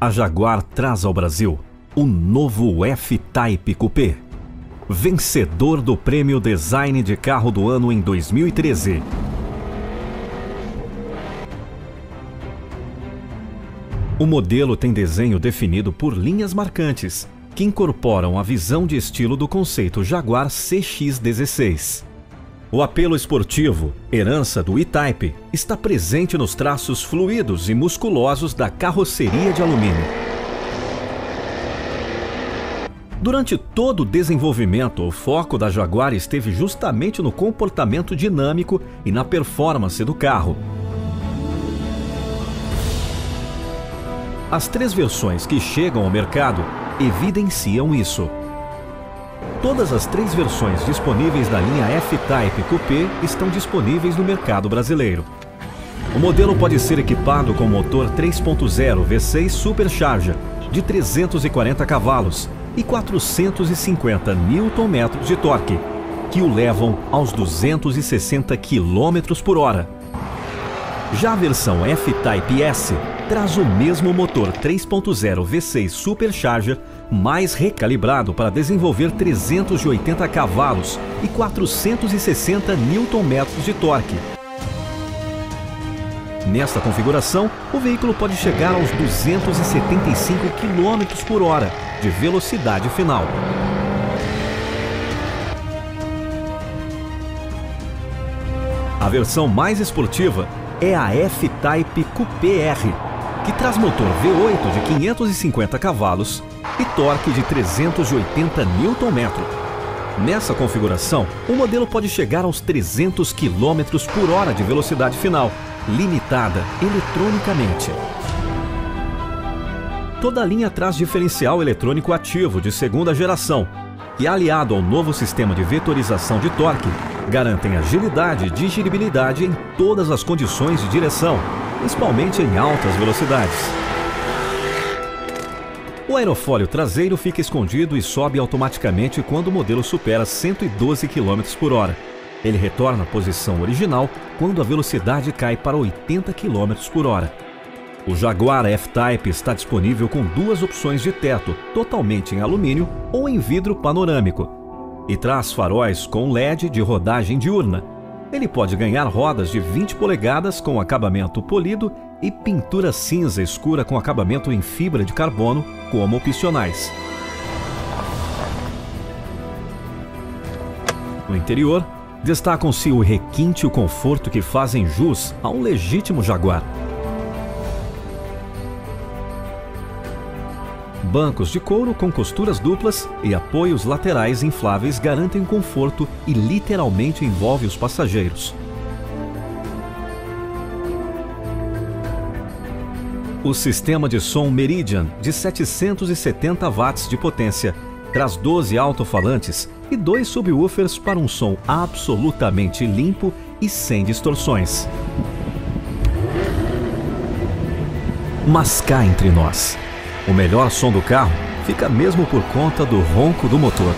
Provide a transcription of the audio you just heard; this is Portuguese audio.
a Jaguar traz ao Brasil o novo F-Type Coupé, vencedor do Prêmio Design de Carro do Ano em 2013. O modelo tem desenho definido por linhas marcantes, que incorporam a visão de estilo do conceito Jaguar CX-16. O apelo esportivo, herança do E-Type, está presente nos traços fluidos e musculosos da carroceria de alumínio. Durante todo o desenvolvimento, o foco da Jaguar esteve justamente no comportamento dinâmico e na performance do carro. As três versões que chegam ao mercado evidenciam isso. Todas as três versões disponíveis da linha F-Type Coupé estão disponíveis no mercado brasileiro. O modelo pode ser equipado com motor 3.0 V6 Supercharger de 340 cavalos e 450 Nm de torque, que o levam aos 260 km por hora. Já a versão F-Type S traz o mesmo motor 3.0 V6 Supercharger mais recalibrado para desenvolver 380 cavalos e 460 Nm de torque. Nesta configuração, o veículo pode chegar aos 275 km por hora de velocidade final. A versão mais esportiva é a F-Type Coupé R, que traz motor V8 de 550 cavalos e torque de 380 Nm. Nessa configuração, o modelo pode chegar aos 300 km por hora de velocidade final, limitada eletronicamente. Toda a linha traz diferencial eletrônico ativo de segunda geração e, aliado ao novo sistema de vetorização de torque, garantem agilidade e digeribilidade em todas as condições de direção, principalmente em altas velocidades. O aerofólio traseiro fica escondido e sobe automaticamente quando o modelo supera 112 km por hora. Ele retorna à posição original quando a velocidade cai para 80 km por hora. O Jaguar F-Type está disponível com duas opções de teto, totalmente em alumínio ou em vidro panorâmico, e traz faróis com LED de rodagem diurna. Ele pode ganhar rodas de 20 polegadas com acabamento polido e pintura cinza escura com acabamento em fibra de carbono como opcionais. No interior, destacam-se o requinte e o conforto que fazem jus a um legítimo Jaguar. Bancos de couro com costuras duplas e apoios laterais infláveis garantem conforto e literalmente envolve os passageiros. O sistema de som Meridian, de 770 watts de potência, traz 12 alto-falantes e dois subwoofers para um som absolutamente limpo e sem distorções. Mas cá entre nós, o melhor som do carro fica mesmo por conta do ronco do motor.